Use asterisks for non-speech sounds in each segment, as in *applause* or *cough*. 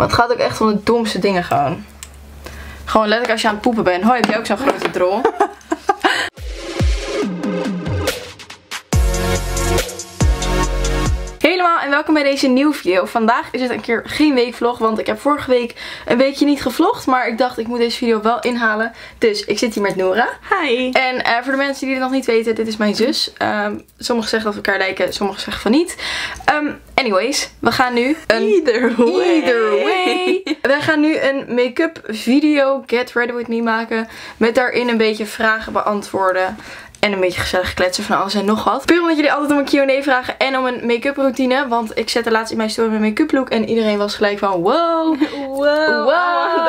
Maar het gaat ook echt om de domste dingen gewoon. Gewoon letterlijk als je aan het poepen bent. Hoi, heb jij ook zo'n grote drol? En welkom bij deze nieuwe video. Vandaag is het een keer geen weekvlog, want ik heb vorige week een weekje niet gevlogd. Maar ik dacht ik moet deze video wel inhalen. Dus ik zit hier met Nora. Hi. En eh, voor de mensen die het nog niet weten, dit is mijn zus. Ehm, sommigen zeggen dat we elkaar lijken, sommigen zeggen van niet. Ehm, anyways, we gaan nu een... Either way. Either way. Wij gaan nu een make-up video, Get Ready With Me maken. Met daarin een beetje vragen beantwoorden. En een beetje gezellig kletsen van alles en nog wat. Puur omdat jullie altijd om een Q&A vragen en om een make-up routine. Want ik zette laatst in mijn story mijn make-up look. En iedereen was gelijk van wow. *laughs* Wow. Wow.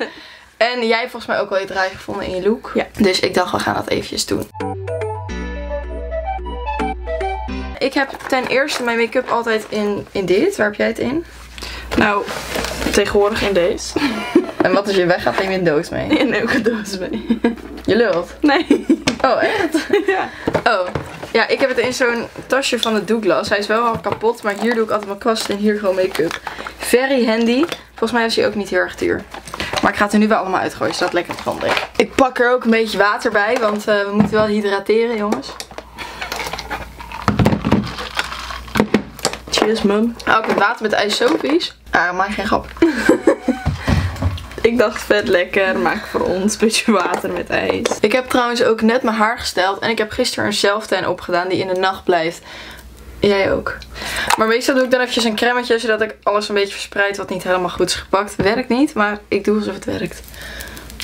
*laughs* En jij hebt volgens mij ook wel je draai gevonden in je look. Ja. Dus ik dacht we gaan dat eventjes doen. Ik heb ten eerste mijn make-up altijd in, in dit. Waar heb jij het in? Nou, tegenwoordig in deze. *laughs* En wat als je weg gaat, neem je een doos mee. In elke doos mee. Je lult. Nee. Oh, echt? *laughs* Ja. Oh. Ja, ik heb het in zo'n tasje van de Douglas. Hij is wel al kapot, maar hier doe ik altijd mijn kwast en hier gewoon make-up. Very handy. Volgens mij is hij ook niet heel erg duur. Maar ik ga het er nu wel allemaal uitgooien, zodat het lekker ligt. Ik pak er ook een beetje water bij, want eh, we moeten wel hydrateren, jongens. Cheers, mum. Oh, ik heb water met ijs zo vies. Ah, maak geen grap. *laughs* Ik dacht vet lekker. Maak voor ons een beetje water met ijs. Ik heb trouwens ook net mijn haar gesteld. En ik heb gisteren een zelftan opgedaan die in de nacht blijft. Jij ook. Maar meestal doe ik dan eventjes een cremmetje. Zodat ik alles een beetje verspreid wat niet helemaal goed is gepakt. Werkt niet, maar ik doe alsof het werkt.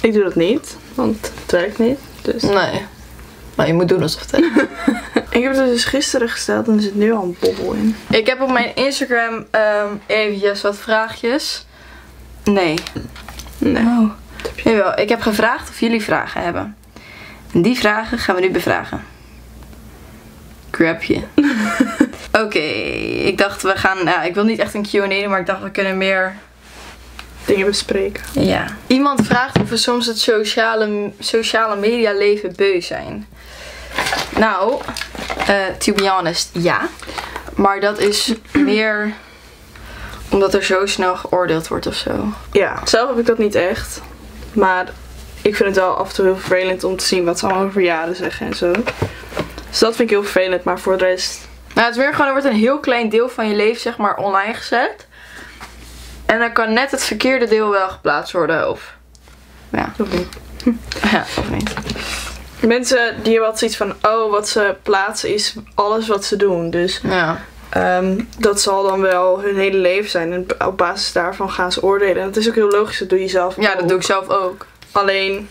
Ik doe dat niet, want het werkt niet. Dus. Nee. Maar je moet doen alsof het. *laughs* Ik heb het dus gisteren gesteld en er zit nu al een bobbel in. ik heb op mijn Instagram ehm eventjes wat vraagjes. Nee. Nee. Oh. Jawel, ik heb gevraagd of jullie vragen hebben. En die vragen gaan we nu bevragen. Grab je. *laughs* Oké, ik dacht we gaan... Ja, ik wil niet echt een Q&A doen, maar ik dacht we kunnen meer... Dingen bespreken. Ja. Iemand vraagt of we soms het sociale, sociale media leven beu zijn. Nou, eh, to be honest, ja. Maar dat is *clears throat* meer omdat er zo snel geoordeeld wordt of zo. Ja, zelf heb ik dat niet echt. Maar ik vind het wel af en toe heel vervelend om te zien wat ze allemaal over jaren zeggen en zo. Dus dat vind ik heel vervelend, maar voor de rest... Nou, het is meer gewoon, er wordt een heel klein deel van je leven, zeg maar, online gezet. En dan kan net het verkeerde deel wel geplaatst worden, of... Ja, Of niet. *laughs* ja of niet. Mensen die hebben altijd zoiets van, oh, wat ze plaatsen is alles wat ze doen. Dus Ja. ehm, dat zal dan wel hun hele leven zijn. En op basis daarvan gaan ze oordelen. En dat is ook heel logisch, dat doe je zelf ja, dat doe ik zelf ook. Alleen,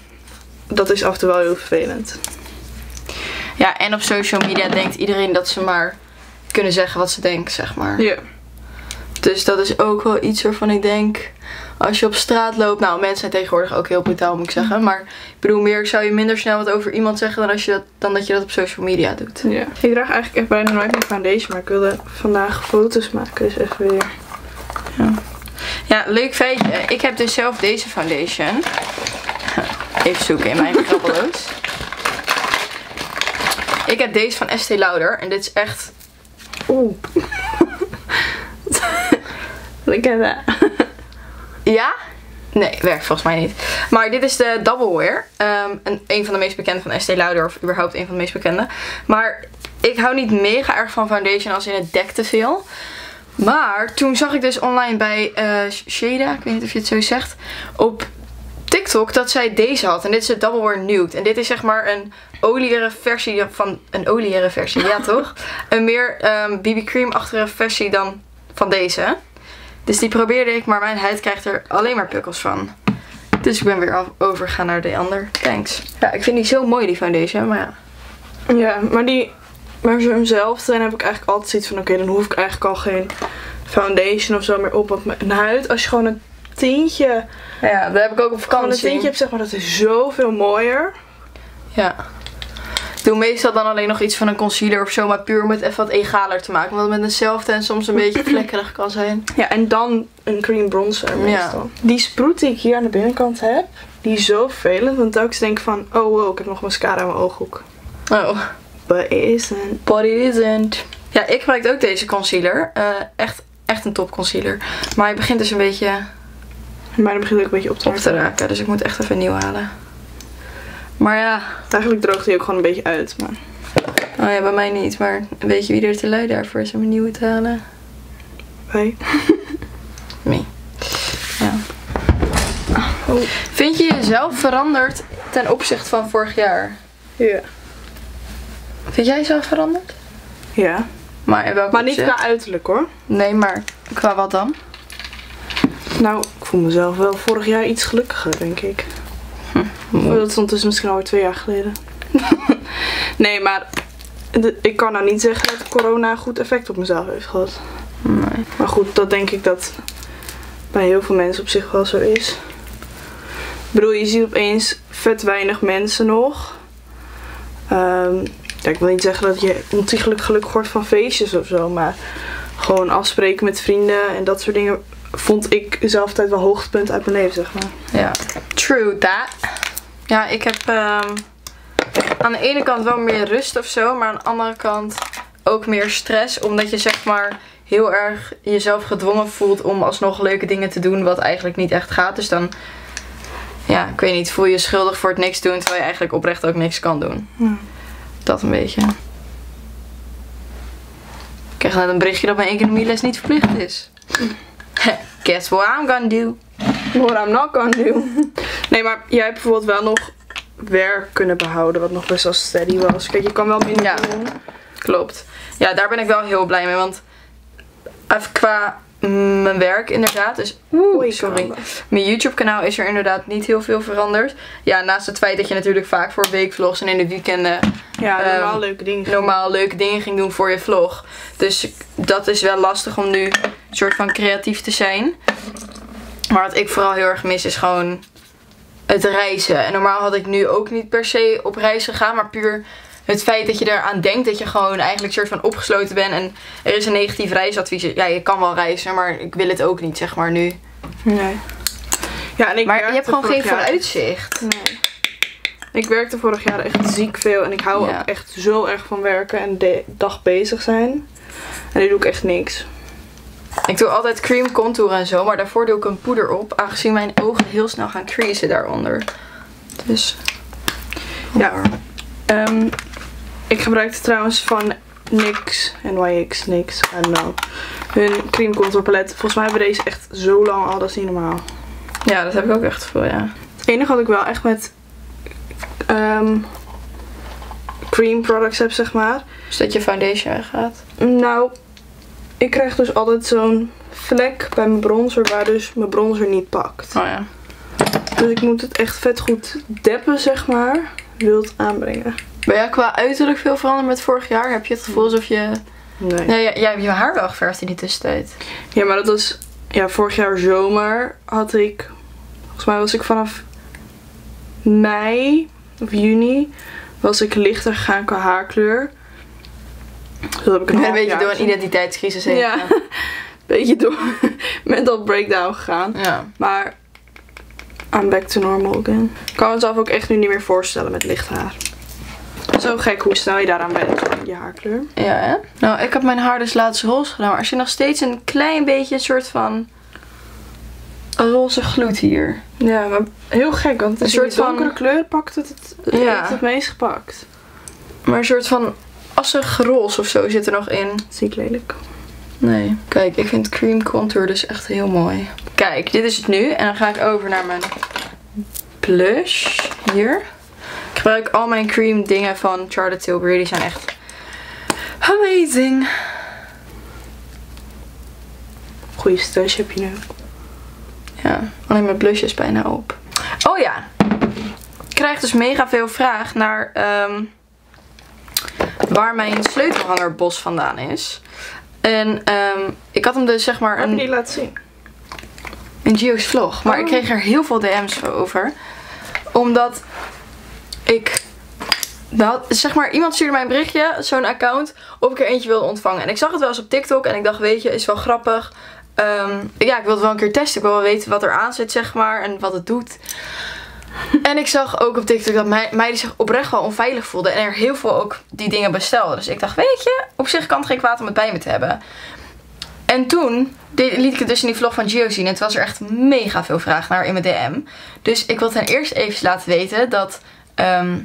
dat is af en toe wel heel vervelend. Ja, en op social media denkt iedereen dat ze maar kunnen zeggen wat ze denken, zeg maar. Ja. Dus dat is ook wel iets waarvan ik denk, als je op straat loopt, nou mensen zijn tegenwoordig ook heel brutaal moet ik zeggen, maar ik bedoel meer zou je minder snel wat over iemand zeggen dan, als je dat, dan dat je dat op social media doet. ja. Ik draag eigenlijk echt bijna nooit meer foundation, maar ik wilde vandaag foto's maken. Dus echt weer... Ja, leuk feitje. Ik heb dus zelf deze foundation. *laughs* Even zoeken in mijn grabbelloos. Ik heb deze van Estee Lauder en dit is echt Oeh. Look at that. Ja? Nee, werkt volgens mij niet. Maar dit is de Double Wear. Ehm, een, van de meest bekende van Estee Lauder. Of überhaupt een van de meest bekende. Maar ik hou niet mega erg van foundation als in het dekt te veel. Maar toen zag ik dus online bij eh Shada, ik weet niet of je het zo zegt, op TikTok dat zij deze had. En dit is de Double Wear Nude. En dit is zeg maar een oliëre versie van... Een oliëre versie, ja *laughs* toch? Een meer ehm, BB cream-achtige versie dan van deze. Dus die probeerde ik, maar mijn huid krijgt er alleen maar pukkels van. Dus ik ben weer overgegaan naar de ander. Thanks. Ja, ik vind die zo mooi, die foundation. Maar ja. Ja, maar die... Maar zo'n zelf, dan heb ik eigenlijk altijd zoiets van... Oké, dan hoef ik eigenlijk al geen foundation of zo meer op. Want mijn huid, als je gewoon een tintje... Ja, dat heb ik ook op Gewoon een vakantie. tintje hebt, zeg maar, dat is zoveel mooier. Ja. Ik doe meestal dan alleen nog iets van een concealer of zo. Maar puur om het even wat egaler te maken. Want met een self-tan soms een beetje vlekkerig kan zijn. Ja, en dan een cream bronzer meestal. Ja. Die sproet die ik hier aan de binnenkant heb, die is zo vervelend. Want telkens denk ik van, oh wow, ik heb nog mascara in mijn ooghoek. Oh. But it isn't. Body isn't. Ja, ik gebruik ook deze concealer. Eh, echt echt een top concealer. Maar hij begint dus een beetje Maar dan begint ook een beetje op te op te raken. Dus ik moet echt even een nieuw halen. Maar ja, Eigenlijk droogt hij ook gewoon een beetje uit. Maar oh ja, bij mij niet. Maar weet je wie er te lui daarvoor is om een nieuwe te halen? wij. *laughs* Me. Ja. Oh. Vind je jezelf veranderd ten opzichte van vorig jaar? Ja. Vind jij jezelf veranderd? Ja. Maar in welk Maar niet opzicht? qua uiterlijk hoor. Nee, maar qua wat dan? Nou, ik voel mezelf wel vorig jaar iets gelukkiger, denk ik. Oh, dat stond dus misschien alweer twee jaar geleden. *laughs* nee, maar de- ik kan nou niet zeggen dat corona een goed effect op mezelf heeft gehad. Nee. Maar goed, dat denk ik dat bij heel veel mensen op zich wel zo is. Ik bedoel, je ziet opeens vet weinig mensen nog. Ehm, ja, ik wil niet zeggen dat je ontiegelijk gelukkig wordt van feestjes of zo, maar gewoon afspreken met vrienden en dat soort dingen vond ik zelf altijd wel hoogtepunt uit mijn leven, zeg maar. Ja, true that. Ja, ik heb ehm, aan de ene kant wel meer rust of zo, maar aan de andere kant ook meer stress. Omdat je zeg maar heel erg jezelf gedwongen voelt om alsnog leuke dingen te doen, wat eigenlijk niet echt gaat. Dus dan, ja, ik weet niet, voel je je schuldig voor het niks doen, terwijl je eigenlijk oprecht ook niks kan doen. Ja. Dat een beetje. Ik kreeg net een berichtje dat mijn economieles niet verplicht is. *laughs* Guess what I'm gonna do? What I'm not gonna do. Nee, maar jij hebt bijvoorbeeld wel nog werk kunnen behouden, wat nog best wel steady was. Kijk, je kan wel minder Ja. doen. Klopt. Ja, daar ben ik wel heel blij mee. Want even qua mijn werk inderdaad. Dus Oei, sorry. Mijn YouTube kanaal is er inderdaad niet heel veel veranderd. Ja, naast het feit dat je natuurlijk vaak voor weekvlogs en in de weekenden Ja, Ehm, leuke dingen. normaal leuke dingen ging doen voor je vlog. Dus dat is wel lastig om nu een soort van creatief te zijn. Maar wat ik vooral heel erg mis is gewoon het reizen. En normaal had ik nu ook niet per se op reis gegaan, maar puur het feit dat je eraan denkt dat je gewoon eigenlijk soort van opgesloten bent en er is een negatief reisadvies. Ja, je kan wel reizen, maar ik wil het ook niet, zeg maar nu. Nee. Ja, en ik Maar je hebt gewoon geen jaar- vooruitzicht. Nee. Ik werkte vorig jaar echt ziek veel en ik hou Ja. ook echt zo erg van werken en de dag bezig zijn. En nu doe ik echt niks. Ik doe altijd cream contour en zo, maar daarvoor doe ik een poeder op, aangezien mijn ogen heel snel gaan creasen daaronder. Dus Ja. Ehm, ik gebruikte trouwens van NYX, NYX, NYX, I don't know. Hun cream contour palet. Volgens mij hebben deze echt zo lang al, dat is niet normaal. ja, dat heb ik ook echt veel, ja. Het enige wat ik wel echt met ehm, cream products heb, zeg maar. Dus dat je foundation weggaat. Nou, ik krijg dus altijd zo'n vlek bij mijn bronzer waar dus mijn bronzer niet pakt. Oh ja. Dus ik moet het echt vet goed deppen, zeg maar. Wild aanbrengen. Ben jij qua uiterlijk veel veranderd met vorig jaar? Heb je het gevoel alsof je... Nee. Nee, jij, jij hebt je haar wel geverfd in die tussentijd. Ja, maar dat was... Ja, vorig jaar zomer had ik... Volgens mij was ik vanaf mei of juni... Was ik lichter gegaan qua haarkleur. Dus dat heb ik een ben een beetje door een identiteitscrisis heen Ja. gegaan. *laughs* beetje door *laughs* mental breakdown gegaan. Ja. Maar I'm back to normal again. Ik kan mezelf ook echt nu niet meer voorstellen met licht haar. Zo gek hoe snel je daaraan bent, je haarkleur. Ja, hè? Nou, ik heb mijn haar dus laatst roze gedaan. Maar er zit nog steeds een klein beetje een soort van... roze gloed hier. Ja, maar heel gek, want Een een soort van- donkere kleur pakt het het, Ja. heeft het meest gepakt. Maar een soort van assig roze of zo zit er nog in. Zie ik lelijk. Nee. Kijk, ik vind cream contour dus echt heel mooi. Kijk, dit is het nu. En dan ga ik over naar mijn blush. Hier. Ik gebruik al mijn cream dingen van Charlotte Tilbury. Die zijn echt amazing. Goeie stash heb je nu. Ja, alleen mijn blush is bijna op. Oh ja. Ik krijg dus mega veel vraag naar ehm, waar mijn sleutelhangerbos vandaan is. En ehm, ik had hem dus zeg maar Heb je een, die laten zien? in Gio's vlog. Maar Oh. ik kreeg er heel veel DM's over. Omdat ik... Dat, zeg maar, iemand stuurde mij een berichtje, zo'n account, of ik er eentje wilde ontvangen. En ik zag het wel eens op TikTok en ik dacht, weet je, is wel grappig. Ehm, ja, ik wil het wel een keer testen. Ik wil wel weten wat er aan zit, zeg maar, en wat het doet. *laughs* En ik zag ook op TikTok dat meiden zich oprecht wel onveilig voelden. En er heel veel ook die dingen bestelden. Dus ik dacht, weet je, op zich kan het geen kwaad om het bij me te hebben. En toen liet ik het dus in die vlog van Gio zien. En toen was er echt mega veel vraag naar in mijn DM. Dus ik wil ten eerste even laten weten dat ehm,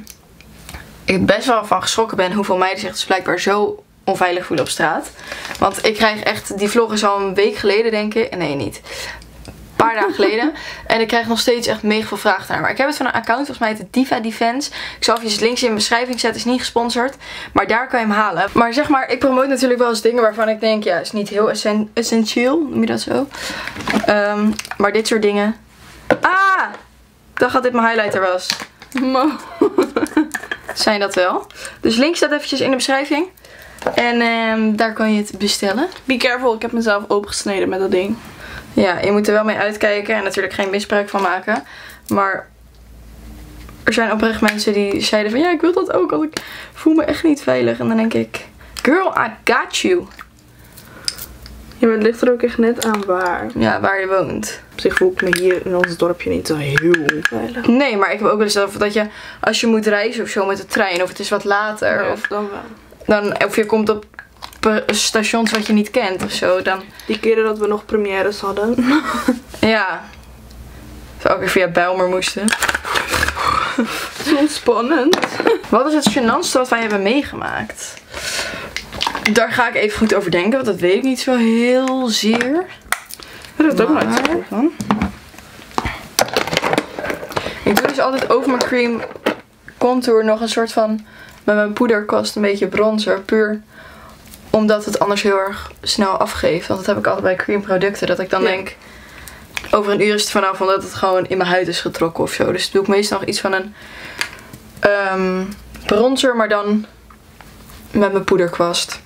ik best wel van geschrokken ben hoeveel meiden zich dus blijkbaar zo onveilig voelen op straat. Want ik krijg echt, die vlog is al een week geleden denk ik. Nee, niet. Paar dagen geleden. En ik krijg nog steeds echt mega veel vragen naar. Maar ik heb het van een account, volgens mij heet het Diva Defense. Ik zal even links in de beschrijving zetten, is niet gesponsord. Maar daar kan je hem halen. Maar zeg maar, ik promote natuurlijk wel eens dingen waarvan ik denk, ja, is niet heel essen essentieel. Noem je dat zo? Ehm, maar dit soort dingen. Ah! Dacht dat dit mijn highlighter was. Mo. Zijn dat wel. Dus link staat eventjes in de beschrijving. En ehm, daar kan je het bestellen. Be careful, ik heb mezelf opengesneden met dat ding. Ja, je moet er wel mee uitkijken en natuurlijk geen misbruik van maken. Maar er zijn oprecht mensen die zeiden van ja, ik wil dat ook, want ik voel me echt niet veilig. En dan denk ik, girl, I got you. Ja, maar het ligt er ook echt net aan waar. Ja, waar je woont. Op zich voel ik me hier in ons dorpje niet zo heel onveilig. Nee, maar ik heb ook wel eens dat, dat je, als je moet reizen of zo met de trein, of het is wat later, Ja, of, dan wel. dan, of je komt op stations wat je niet kent of zo, dan Die keren dat we nog premières hadden. *laughs* ja. Zou ook weer via Bijlmer moesten. Zo spannend. Wat is het gênantste wat wij hebben meegemaakt? Daar ga ik even goed over denken, want dat weet ik niet zo heel zeer. Dat is ook nooit zo van. Ik doe dus altijd over mijn cream contour nog een soort van met mijn poederkwast een beetje bronzer. Puur omdat het anders heel erg snel afgeeft. Want dat heb ik altijd bij cream producten. Dat ik dan Ja. denk, over een uur is het vanaf omdat het gewoon in mijn huid is getrokken of zo. Dus doe ik meestal nog iets van een ehm, bronzer, maar dan met mijn poederkwast.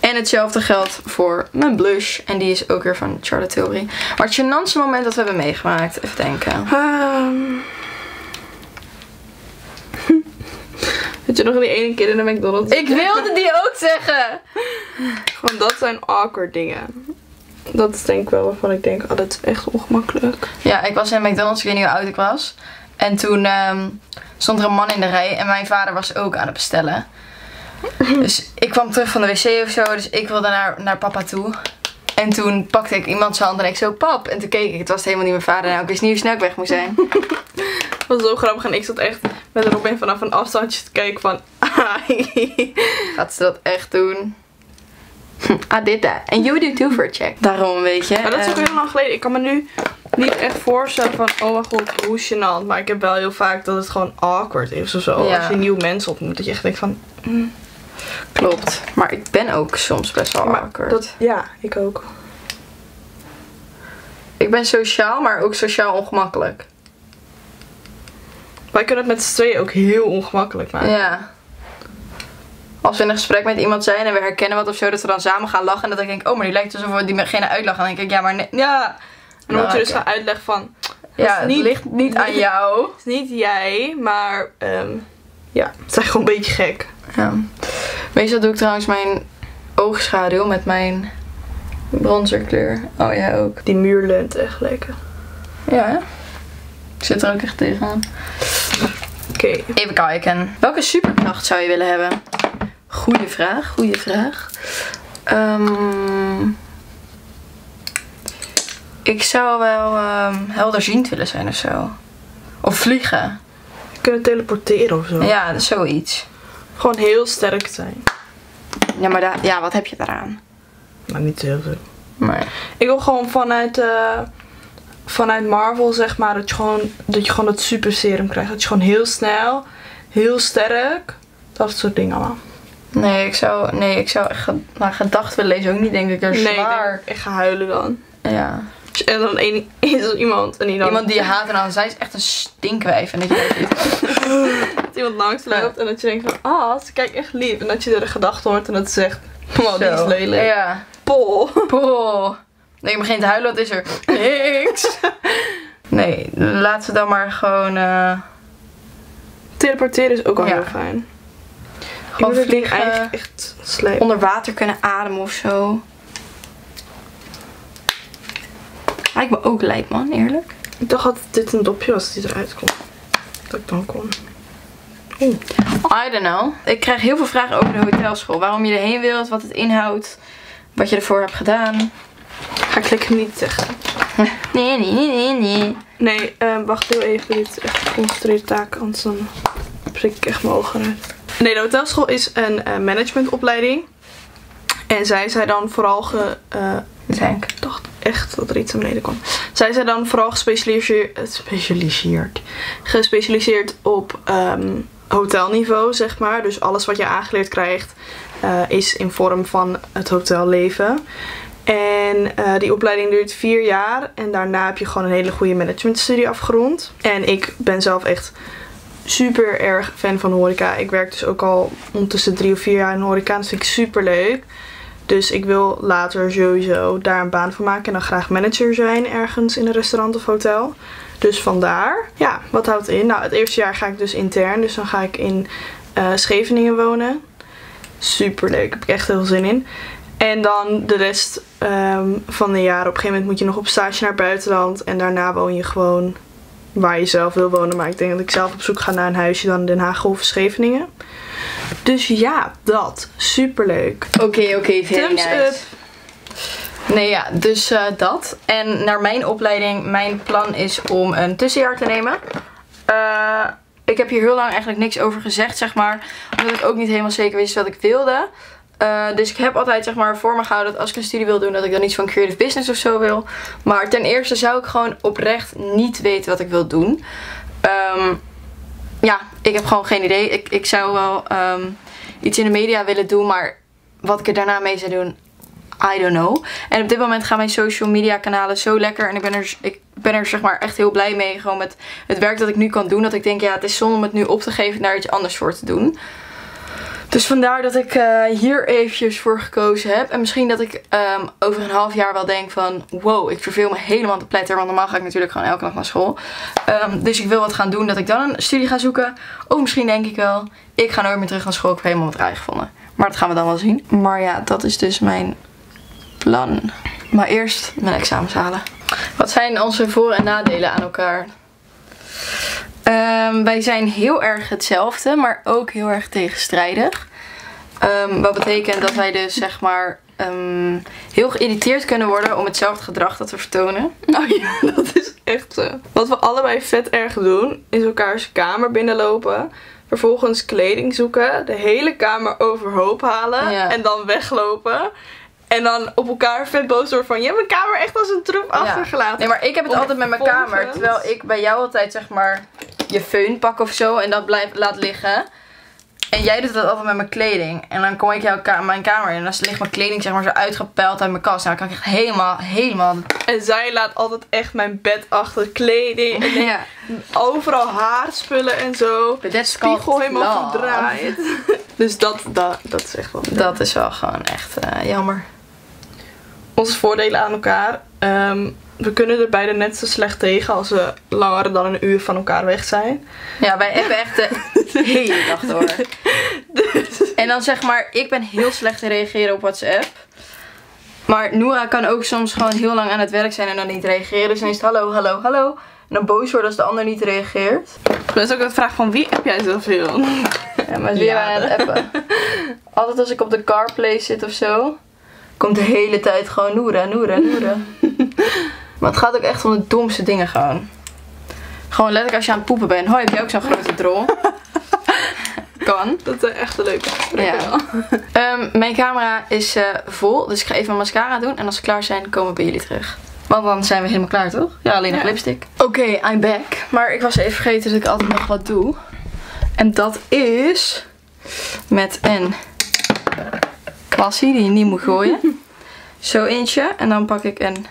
En hetzelfde geldt voor mijn blush. En die is ook weer van Charlotte Tilbury. Maar het gênantste moment dat we hebben meegemaakt. Even denken. Ehm. Je nog die ene keer in de McDonald's? Ik wilde die ook zeggen. Gewoon dat zijn awkward dingen. Dat is denk ik wel waarvan ik denk, oh dat is echt ongemakkelijk. Ja, ik was in McDonald's, ik weet niet hoe oud ik was. En toen ehm, stond er een man in de rij en mijn vader was ook aan het bestellen. Dus ik kwam terug van de wc of zo, dus ik wilde naar, naar papa toe. En toen pakte ik iemand zijn hand en ik zo, pap. En toen keek ik, het was helemaal niet mijn vader. Nou, ik wist niet hoe snel ik weg moest zijn. *laughs* Dat was zo grappig en ik zat echt met Robin vanaf een afstandje te kijken van... ai. Gaat ze dat echt doen? I did that. And you do too for a check. Daarom, weet je. Maar dat is ook ehm, heel lang geleden. Ik kan me nu niet echt voorstellen van, oh mijn god, hoe gênant. Maar ik heb wel heel vaak dat het gewoon awkward is of zo. Ja. Als je nieuwe mensen ontmoet, dat je echt denkt van... Klopt. Maar ik ben ook soms best wel Maar awkward. dat, ja, ik ook. Ik ben sociaal, maar ook sociaal ongemakkelijk. Wij kunnen het met z'n tweeën ook heel ongemakkelijk maken. Ja. Als we in een gesprek met iemand zijn en we herkennen wat of zo, dat we dan samen gaan lachen. En dat ik denk, oh, maar die lijkt alsof we diegene uitlachen. Dan denk ik, ja, maar nee, ja. En dan moet je dus Nou, gaan uitleggen van, Ja, is het niet- ligt niet aan *laughs* jou. het is niet jij, maar ehm, ja, het zijn gewoon een beetje gek. Ja. Meestal doe ik trouwens mijn oogschaduw met mijn bronzerkleur. Oh, jij ook. Die muur leunt echt lekker. Ja, hè? Ik zit er ook echt tegenaan. Oké. Even kijken. Welke superkracht zou je willen hebben? Goeie vraag, goeie vraag. Ehm, ik zou wel ehm, helderziend willen zijn of zo. Of vliegen. Kunnen teleporteren of zo. Ja, zoiets. Gewoon heel sterk zijn. Ja, maar ja, wat heb je daaraan? Maar niet heel veel. Maar Ik wil gewoon vanuit, eh, vanuit Marvel, zeg maar, dat je, gewoon, dat je gewoon dat super serum krijgt. Dat je gewoon heel snel, heel sterk, dat soort dingen allemaal. nee, ik zou, nee, ik zou echt maar gedachten willen lezen. Ook niet denk ik er Nee, ik zwaar. denk, ik ga huilen dan. Ja. En dan één, is er iemand en die dan Iemand die je haat en dan zij is echt een stinkwijf. En dat je dat *laughs* dat iemand langs loopt en dat je denkt van, ah, ze kijkt echt lief. En dat je er de gedachte hoort en dat ze zegt, wow, die is lelijk. Ja. Pol. Poh. Nee, ik begin te huilen, wat is er? Niks. *laughs* Nee, laten we dan maar gewoon... eh, Teleporteren is ook wel Ja. heel fijn. Gewoon vliegen. eigenlijk echt slecht. onder water kunnen ademen of zo. Lijkt me ook lijp, man, eerlijk. Ik dacht dat dit een dopje was die eruit komt. Dat ik dan kon. Oeh. I don't know. Ik krijg heel veel vragen over de hotelschool. Waarom je erheen wilt, wat het inhoudt. wat je ervoor hebt gedaan. Ga ik lekker niet zeggen. *laughs* Nee, nee, nee, nee, nee. Nee, eh, wacht heel even. Dit is echt een geconcentreerde taak, anders dan prik ik echt mijn ogen uit. Nee, de hotelschool is een eh, managementopleiding. En zij zijn dan vooral ge... Denk. Echt dat er iets naar beneden kwam. Zij zijn dan vooral gespecialiseerd, specialiseerd, gespecialiseerd op ehm, hotelniveau, zeg maar. Dus alles wat je aangeleerd krijgt eh, is in vorm van het hotelleven. En eh, die opleiding duurt vier jaar. En daarna heb je gewoon een hele goede managementstudie afgerond. En ik ben zelf echt super erg fan van horeca. Ik werk dus ook al ondertussen drie of vier jaar in horeca. Dat vind ik super leuk. Dus ik wil later sowieso daar een baan van maken. En dan graag manager zijn ergens in een restaurant of hotel. Dus vandaar. Ja, wat houdt in? Nou, het eerste jaar ga ik dus intern. Dus dan ga ik in eh, Scheveningen wonen. Super leuk. Heb ik echt heel veel zin in. En dan de rest ehm, van de jaren. Op een gegeven moment moet je nog op stage naar het buitenland. En daarna woon je gewoon waar je zelf wil wonen. Maar ik denk dat ik zelf op zoek ga naar een huisje dan in Den Haag of Scheveningen. Dus ja, dat. Super leuk. Oké, oké, very Thumbs nice. up. Nee, ja, dus eh, dat. En naar mijn opleiding, mijn plan is om een tussenjaar te nemen. Eh, ik heb hier heel lang eigenlijk niks over gezegd, zeg maar. Omdat ik ook niet helemaal zeker wist wat ik wilde. Eh, dus ik heb altijd zeg maar voor me gehouden dat als ik een studie wil doen, dat ik dan iets van creative business of zo wil. Maar ten eerste zou ik gewoon oprecht niet weten wat ik wil doen. Ehm, ja, ik heb gewoon geen idee. Ik, ik zou wel ehm, iets in de media willen doen, maar wat ik er daarna mee zou doen, I don't know. En op dit moment gaan mijn social media kanalen zo lekker. En ik ben er, ik ben er zeg maar echt heel blij mee. Gewoon met het werk dat ik nu kan doen. Dat ik denk, ja, het is zonde om het nu op te geven en daar iets anders voor te doen. Dus vandaar dat ik eh, hier eventjes voor gekozen heb. En misschien dat ik ehm, over een half jaar wel denk van... Wow, ik verveel me helemaal te pletter. Want normaal ga ik natuurlijk gewoon elke dag naar school. Ehm, dus ik wil wat gaan doen dat ik dan een studie ga zoeken. Of misschien denk ik wel... Ik ga nooit meer terug naar school. Ik heb helemaal wat draai gevonden. Maar dat gaan we dan wel zien. Maar ja, dat is dus mijn plan. Maar eerst mijn examens halen. Wat zijn onze voor- en nadelen aan elkaar? Ehm, wij zijn heel erg hetzelfde, maar ook heel erg tegenstrijdig. Ehm, wat betekent dat wij dus zeg maar ehm, heel geïrriteerd kunnen worden om hetzelfde gedrag dat we vertonen. *laughs* Oh ja, dat is echt zo. Wat we allebei vet erg doen, is elkaars kamer binnenlopen. Vervolgens kleding zoeken, de hele kamer overhoop halen Ja. en dan weglopen. En dan op elkaar vet boos worden van, je hebt mijn kamer echt als een troep achtergelaten. Nee, maar ik heb het altijd met mijn kamer. Terwijl ik bij jou altijd zeg maar je föhn pak of zo en dat blijft laat liggen. En jij doet dat altijd met mijn kleding. En dan kom ik jouw ka mijn kamer in en dan ligt mijn kleding zeg maar zo uitgepeld uit mijn kast. Nou, dan kan ik echt helemaal, helemaal... En zij laat altijd echt mijn bed achter kleding. En *laughs* Ja. overal haarspullen en zo. That's Spiegel helemaal verdraaid. *laughs* Dus dat, dat, dat is echt wel. Dat is wel gewoon echt eh, jammer. Onze voordelen aan elkaar. Ehm, we kunnen er beide net zo slecht tegen als we langer dan een uur van elkaar weg zijn. Ja, wij hebben echt de *laughs* hele dag door. En dan zeg maar, ik ben heel slecht te reageren op WhatsApp. Maar Noora kan ook soms gewoon heel lang aan het werk zijn en dan niet reageren. Dus dan is het hallo, hallo, hallo. En dan boos worden als de ander niet reageert. Dat is ook de vraag van wie heb jij zoveel? Ja, maar weer Ja. aan het appen. Altijd als ik op de CarPlay zit of zo, komt de hele tijd gewoon Noora, Noora, Noora. *laughs* Maar het gaat ook echt om de domste dingen gewoon. Gewoon letterlijk als je aan het poepen bent. Hoi, heb jij ook zo'n grote drol? *laughs* kan. Dat is echt een leuke Ja. *laughs* Ehm, mijn camera is eh, vol, dus ik ga even mijn mascara doen. En als we klaar zijn, komen we bij jullie terug. Want dan zijn we helemaal klaar, toch? Ja, alleen nog Ja. lipstick. Oké, I'm back. Maar ik was even vergeten dat ik altijd nog wat doe. En dat is met een kwassie die je niet moet gooien. *laughs* Zo eentje. En dan pak ik een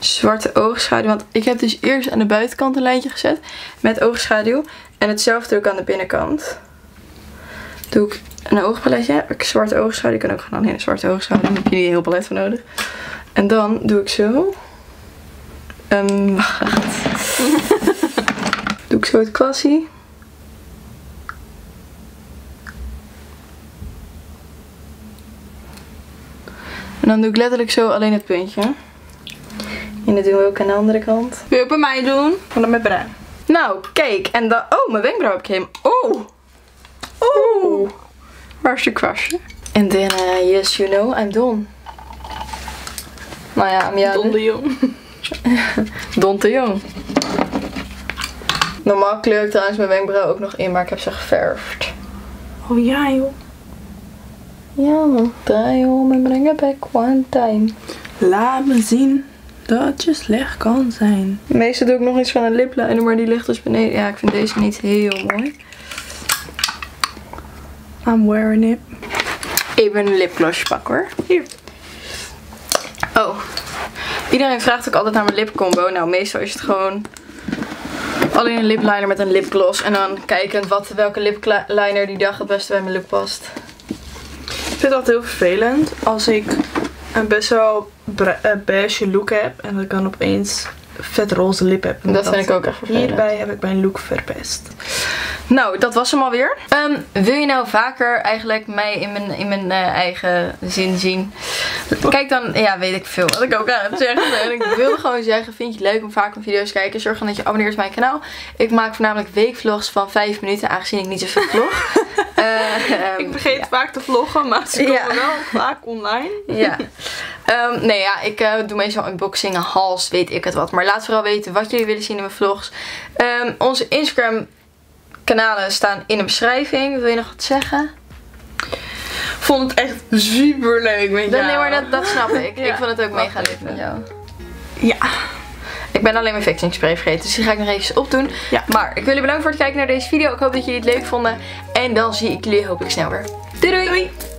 zwarte oogschaduw. Want ik heb dus eerst aan de buitenkant een lijntje gezet met oogschaduw. En hetzelfde doe ik aan de binnenkant. Doe ik een oogpaletje. Heb ik zwarte oogschaduw. Ik kan ook gewoon alleen een zwarte oogschaduw. Daar heb je niet een heel palet voor nodig. En dan doe ik zo. Ehm *laughs* doe ik zo het kwassie. En dan doe ik letterlijk zo alleen het puntje. En dat doen we ook aan de andere kant. Wil je ook bij mij doen? Van dan met bruin. Nou, kijk. En dan... Oh, mijn wenkbrauw heb ik helemaal... Oh! Oh! Waar is je kwastje? En dan, eh, yes, you know, I'm done. Nou ja, ja Don de Jong. *laughs* Don te jong. Normaal kleur ik trouwens mijn wenkbrauw ook nog in, maar ik heb ze geverfd. Oh ja joh. Ja, draai om en breng het back one time. Laat me zien dat slecht kan zijn. Meestal doe ik nog iets van een lipliner, maar die ligt dus beneden. Ja, ik vind deze niet heel mooi. I'm wearing it. Even een lipgloss pakken hoor. Hier. Oh. Iedereen vraagt ook altijd naar mijn lipcombo. Nou, meestal is het gewoon alleen een lipliner met een lipgloss. En dan kijkend wat, welke lipliner die dag het beste bij mijn look past. Ik vind het altijd heel vervelend als ik een best wel beige look heb en dat ik dan opeens vet roze lip heb. Dat vind ik ook echt vervelend. Hierbij heb ik mijn look verpest. Nou, dat was hem alweer. Ehm, wil je nou vaker eigenlijk mij in mijn, in mijn eh, eigen zin zien? Kijk dan, ja, weet ik veel wat ik ook aan het zeggen ben. Ik wilde gewoon zeggen, vind je het leuk om vaker mijn video's te kijken? Zorg dan dat je abonneert op mijn kanaal. Ik maak voornamelijk weekvlogs van 5 minuten, aangezien ik niet zoveel vlog. Eh, *laughs* ehm, ik vergeet ja. vaak te vloggen, maar ze komen Ja. wel vaak online. Ja. Ehm, nee, ja, ik eh, doe meestal unboxingen, hals, weet ik het wat. Maar laat vooral weten wat jullie willen zien in mijn vlogs. Ehm, onze Instagram kanalen staan in de beschrijving. Wil je nog wat zeggen? Ik vond het echt super leuk met jou. nee, maar dat, dat snap ik. *laughs* Ja, ik vond het ook mega leuk met jou. Ja. Ik ben alleen mijn fixing spray vergeten, dus die ga ik nog even opdoen. Ja. Maar ik wil jullie bedanken voor het kijken naar deze video. Ik hoop dat jullie het leuk vonden. En dan zie ik jullie hopelijk snel weer. Doei doei! Doei.